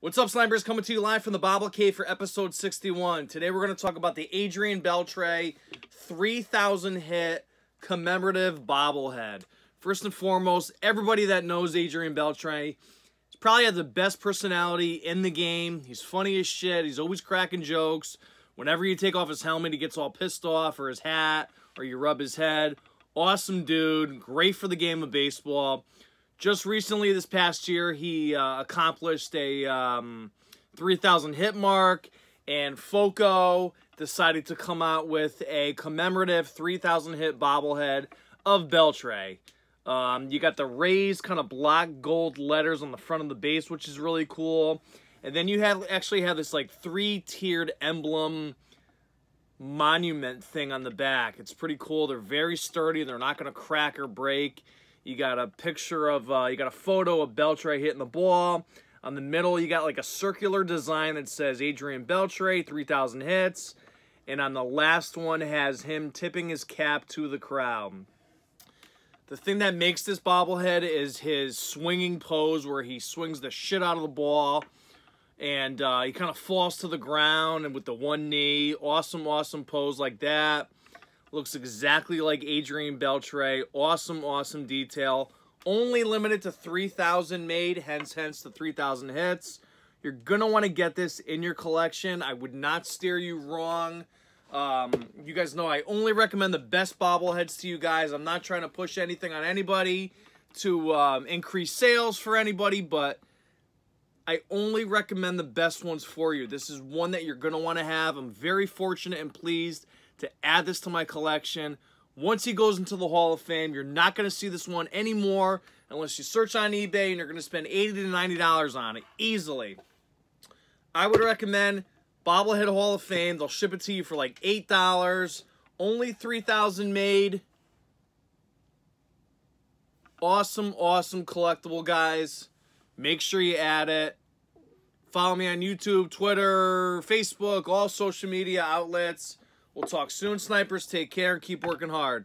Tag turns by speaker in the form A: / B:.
A: What's up, Snipers? Coming to you live from the Bobble Cave for episode 61. Today we're going to talk about the Adrian Beltre 3000 hit commemorative bobblehead. First and foremost, everybody that knows Adrian Beltre he's probably has the best personality in the game. He's funny as shit. He's always cracking jokes. Whenever you take off his helmet, he gets all pissed off, or his hat, or you rub his head. Awesome dude. Great for the game of baseball. Just recently, this past year, he uh, accomplished a um, 3,000 hit mark, and Foco decided to come out with a commemorative 3,000 hit bobblehead of Beltre. Um, you got the raised kind of black gold letters on the front of the base, which is really cool. And then you have actually have this like three-tiered emblem monument thing on the back. It's pretty cool. They're very sturdy. They're not going to crack or break. You got a picture of, uh, you got a photo of Beltre hitting the ball. On the middle, you got like a circular design that says Adrian Beltre, 3,000 hits. And on the last one has him tipping his cap to the crowd. The thing that makes this bobblehead is his swinging pose where he swings the shit out of the ball and uh, he kind of falls to the ground and with the one knee. Awesome, awesome pose like that. Looks exactly like Adrian Beltre. Awesome, awesome detail. Only limited to 3,000 made, hence, hence the 3,000 hits. You're going to want to get this in your collection. I would not steer you wrong. Um, you guys know I only recommend the best bobbleheads to you guys. I'm not trying to push anything on anybody to um, increase sales for anybody, but I only recommend the best ones for you. This is one that you're going to want to have. I'm very fortunate and pleased to add this to my collection. Once he goes into the Hall of Fame, you're not going to see this one anymore unless you search on eBay and you're going to spend 80 to $90 on it easily. I would recommend Bobblehead Hall of Fame. They'll ship it to you for like $8. Only 3,000 made. Awesome, awesome collectible, guys. Make sure you add it. Follow me on YouTube, Twitter, Facebook, all social media outlets. We'll talk soon, snipers. Take care and keep working hard.